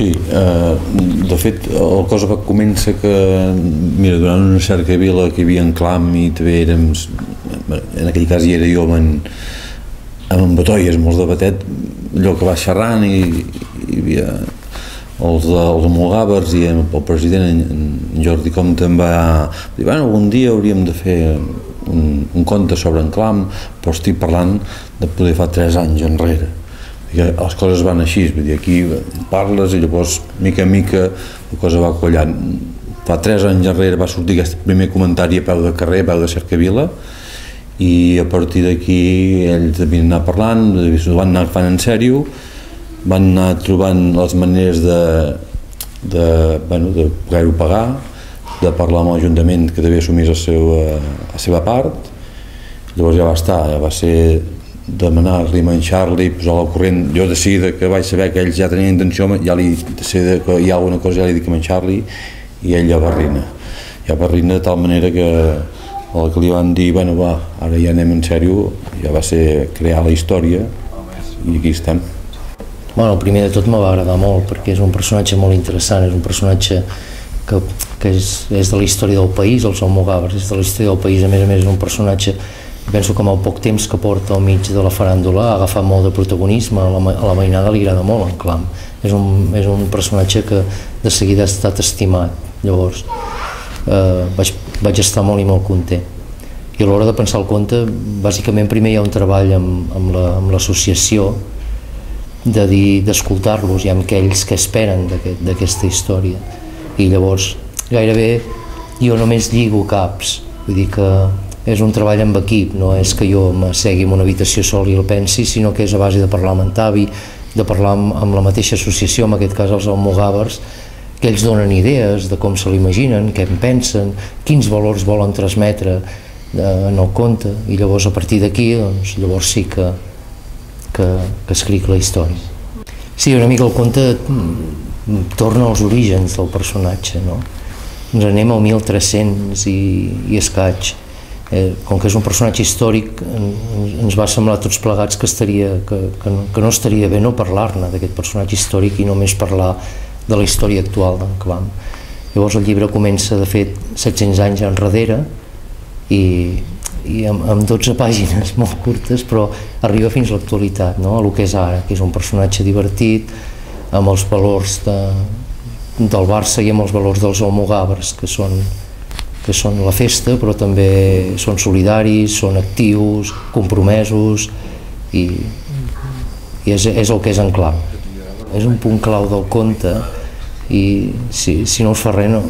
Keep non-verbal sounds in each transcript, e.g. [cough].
Sí, eh, de fet el cosa va comença que mira, durant una cerca vila que hi havia en clam i també érem en aquell cas hi era jo amb, amb batolles, molts de batet allò que va xerrant i, i hi havia els, de, els homolgàvers i el president en, en Jordi Comte em va dir, bueno, algun dia hauríem de fer un, un conte sobre en clam però estic parlant de poder fa 3 anys enrere que les coses van així, vull dir, aquí parles i llavors, mica en mica, la cosa va quallant. Fa tres anys enrere va sortir aquest primer comentari a peu de carrer, a peu de Cercavila, i a partir d'aquí ells devien anar parlant, ho van anar fent en sèrio, van anar trobant les maneres de, de, bueno, de poder-ho pagar, de parlar amb l'Ajuntament que devia assumir la seva, la seva part, llavors ja va estar, ja va ser demanar-li, manxar-li, posar-lo al corrent. Jo de seguida que vaig saber que ells ja tenien intenció, ja li, de seguida que hi ha alguna cosa ja li dic que manxar-li i ell ja barrina. Ja barrina de tal manera que el que li van dir, bueno va, ara ja anem en sèrio, ja va ser crear la història i aquí estem. Bueno, el primer de tot me va agradar molt perquè és un personatge molt interessant, és un personatge que, que és, és de la història del país, el Almogàvers, és de la història del país, a més a més és un personatge penso que amb el poc temps que porta al mig de la faràndula ha agafat molt de protagonisme, a la, a la mainada li agrada molt en Clam, és un, és un personatge que de seguida ha estat estimat, llavors eh, vaig, vaig estar molt i molt content. I a l'hora de pensar el conte, bàsicament primer hi ha un treball amb, amb l'associació la, de dir d'escoltar-los i amb aquells que esperen d'aquesta aquest, història. I llavors gairebé jo només lligo caps, vull dir que és un treball amb equip, no és que jo segui en una habitació sol i el pensi, sinó que és a base de parlar amb en Tavi, de parlar amb, amb la mateixa associació, en aquest cas els almogàvers, que ells donen idees de com se l'imaginen, què en pensen, quins valors volen transmetre eh, en el conte, i llavors a partir d'aquí, doncs, llavors sí que, que, que escric la història. Sí, una mica el conte mm, torna als orígens del personatge, no? Ens anem al 1300 i, i escaig, eh, com que és un personatge històric ens va semblar tots plegats que, estaria, que, que, no, que no estaria bé no parlar-ne d'aquest personatge històric i només parlar de la història actual d'en Clam. Llavors el llibre comença de fet 700 anys enrere i, i amb, amb 12 pàgines [laughs] molt curtes però arriba fins a l'actualitat, no? a el que és ara, que és un personatge divertit amb els valors de, del Barça i amb els valors dels almogàvers que són que són la festa, però també són solidaris, són actius, compromesos i, i és, és el que és en clau. És un punt clau del conte i si, si no us fa res no,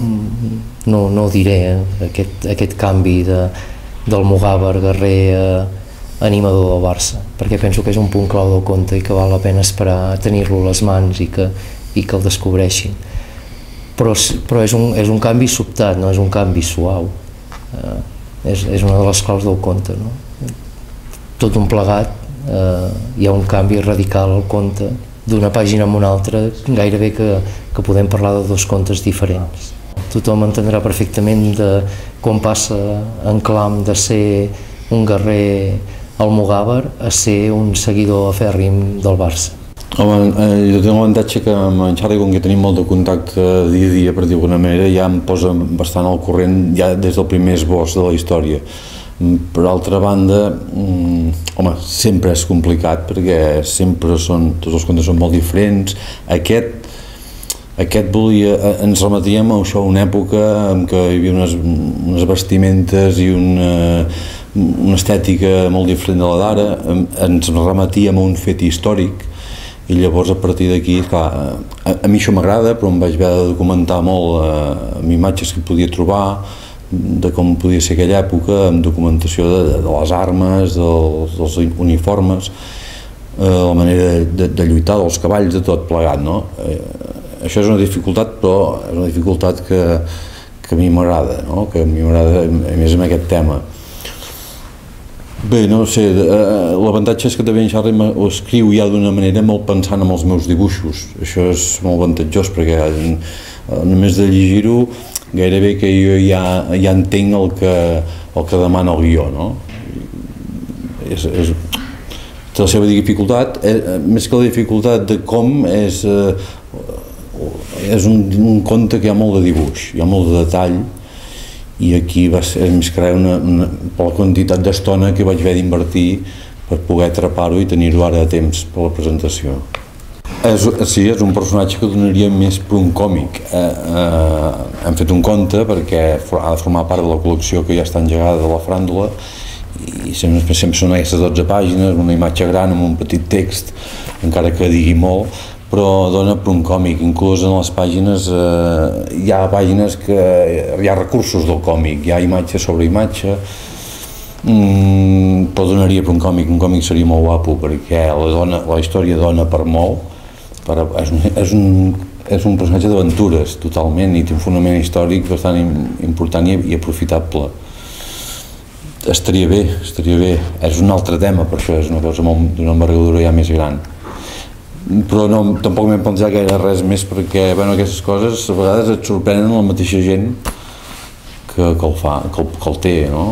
no, no diré, eh? aquest, aquest canvi de, del Mugàver, guerrer, eh, animador del Barça, perquè penso que és un punt clau del conte i que val la pena esperar tenir-lo a les mans i que, i que el descobreixin però, però és, un, és un canvi sobtat, no és un canvi suau. Eh, és, és una de les claus del conte. No? Tot un plegat, eh, hi ha un canvi radical al conte, d'una pàgina a una altra, gairebé que, que podem parlar de dos contes diferents. Tothom entendrà perfectament de com passa en clam de ser un guerrer almogàver a ser un seguidor afèrrim del Barça. Home, eh, jo tinc l'avantatge que amb en Xavi, com que tenim molt de contacte dia a dia, per dir d'alguna manera, ja em posa bastant al corrent ja des del primer esbós de la història. Mm, per altra banda, mm, home, sempre és complicat perquè sempre són, tots els contes són molt diferents. Aquest, aquest volia, eh, ens remetíem a això, una època en què hi havia unes, unes vestimentes i una, una estètica molt diferent de la d'ara, ens remetíem a un fet històric i llavors a partir d'aquí, clar, a, a mi això m'agrada, però em vaig haver de documentar molt eh, amb imatges que podia trobar, de com podia ser aquella època, amb documentació de, de les armes, dels, dels uniformes, eh, la manera de, de lluitar, dels cavalls, de tot plegat, no? Eh, això és una dificultat, però és una dificultat que, que a mi m'agrada, no? que a mi m'agrada, a més, amb aquest tema. Bé, no sé, eh, l'avantatge és que també en Charlie ho escriu ja d'una manera molt pensant en els meus dibuixos. Això és molt avantatjós perquè eh, només de llegir-ho gairebé que jo ja, ja entenc el que, el que demana el guió, no? És, és, té la seva dificultat, eh, més que la dificultat de com és eh, és un, un conte que hi ha molt de dibuix, hi ha molt de detall, i aquí va ser més crear una, una, per la quantitat d'estona que vaig haver d'invertir per poder atrapar-ho i tenir-ho ara a temps per la presentació. És, sí, és un personatge que donaria més per un còmic. Eh, eh, hem fet un conte perquè ha de formar part de la col·lecció que ja està engegada de la fràndula i sempre, sempre són aquestes 12 pàgines, una imatge gran amb un petit text, encara que digui molt, però dona per un còmic, inclús en les pàgines eh, hi ha pàgines que hi ha recursos del còmic, hi ha imatge sobre imatge, mm, però donaria per un còmic, un còmic seria molt guapo perquè la, dona, la història dona per molt, per, és, un, és, un, és un personatge d'aventures totalment i té un fonament històric bastant important i, i aprofitable. Estaria bé, estaria bé. És un altre tema, per això és una cosa d'una envergadura ja més gran. Però no, tampoc m'he plantejat gaire res més perquè bueno, aquestes coses a vegades et sorprenen la mateixa gent que, que el fa, que el, que el té, no?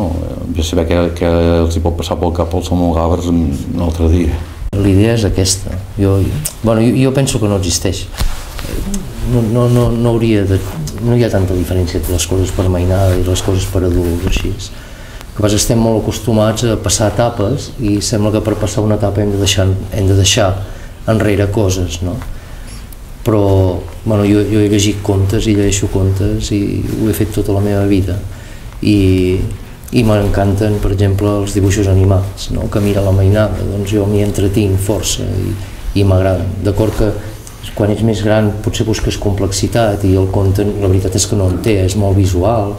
Ja saber què, què els hi pot passar pel cap als homogàvers un altre dia. L'idea és aquesta. Jo, bueno, jo, jo penso que no existeix. No, no, no, no hauria de... No hi ha tanta diferència entre les coses per mainada i les coses per adults, així que pas estem molt acostumats a passar etapes i sembla que per passar una etapa hem de deixar, hem de deixar enrere coses, no? Però, bueno, jo, jo he llegit contes i llegeixo contes i ho he fet tota la meva vida i, i m'encanten, per exemple, els dibuixos animats, no? que mira la mainada, doncs jo m'hi entretinc força i, i m'agraden. D'acord que quan ets més gran potser busques complexitat i el conte la veritat és que no en té, és molt visual,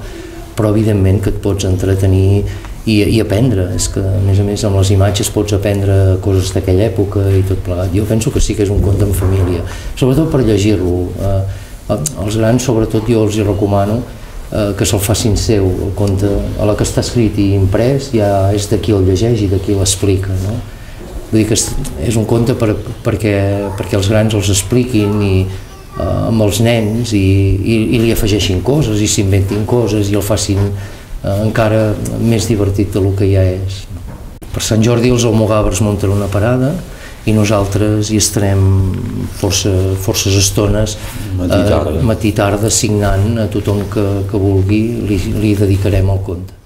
però evidentment que et pots entretenir i, i aprendre, és que a més a més amb les imatges pots aprendre coses d'aquella època i tot plegat. Jo penso que sí que és un conte en família, sobretot per llegir-lo. Eh, els grans, sobretot, jo els hi recomano eh, que se'l facin seu, el conte, a la que està escrit i imprès ja és de qui el llegeix i de qui l'explica. No? Vull dir que és, és un conte per, perquè, perquè els grans els expliquin i eh, amb els nens i, i, i li afegeixin coses i s'inventin coses i el facin eh, encara més divertit del que ja és. Per Sant Jordi els almogàvers munten una parada i nosaltres hi estarem força, forces estones matí tarda. Eh, matí tarda signant a tothom que, que vulgui li, li dedicarem el conte.